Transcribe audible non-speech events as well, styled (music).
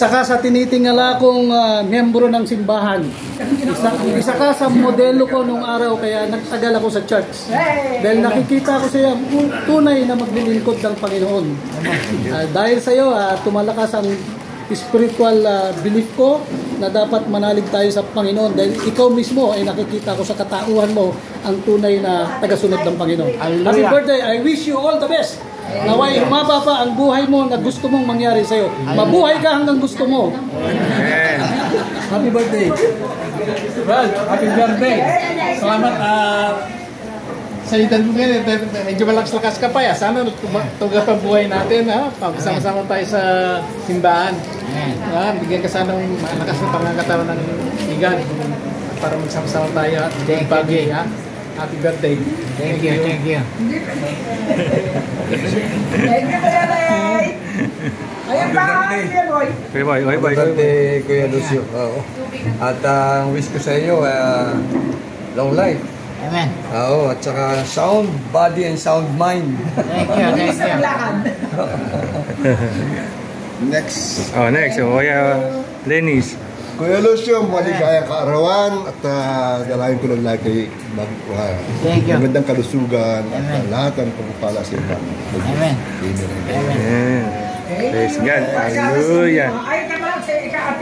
Saka sa tinitingala kong ah, miyembro ng simbahan. Isa, isa ka sa modelo ko nung araw kaya nagtagal ako sa church. Dahil nakikita ko siya tunay na maglilingkod ng Panginoon. Ah, dahil sa iyo, ah, tumalakas ang spiritual ah, belief ko na dapat manalig tayo sa Panginoon dahil ikaw mismo ay nakikita ko sa katauhan mo ang tunay na tagasunod ng Panginoon. Happy birthday! I wish you all the best! Naway humaba pa ang buhay mo na gusto mong mangyari sa'yo. Mabuhay ka hanggang gusto mo. Happy birthday! Well, happy birthday. Salamat ah sa edad mo ngayon, eh, medyo malakas-lakas ka pa ya. Sana tuga pa buhay natin, ha? Pagkasama-sama tayo sa simbahan. Ha? Bigyan ka sana ng malakas na pangangatawan ng igan para magsama-sama tayo at pagi, ha? Happy birthday. Thank you, thank you. Thank you, Kuya Ray. Ayan pa, Kuya Boy. Kuya Boy, Kuya Boy. Birthday, Kuya Lucio. At ah, ang wish ko sa iyo, ah, long life. Amen. Oo, at saka sound body and sound mind. Thank you, thank you. (laughs) Next. Oh, next. Oh, Kuya Lenny's. Kuya Lucio, maligayang kaarawan at uh, dalayan ko lang lagi kay mag, uh, Thank you. magandang kalusugan at Amen. uh, lahat ng pagpapala sa iba. Amen. Amen. Amen. Ayan. Praise God. Hallelujah. Ay, tama, sa ika-at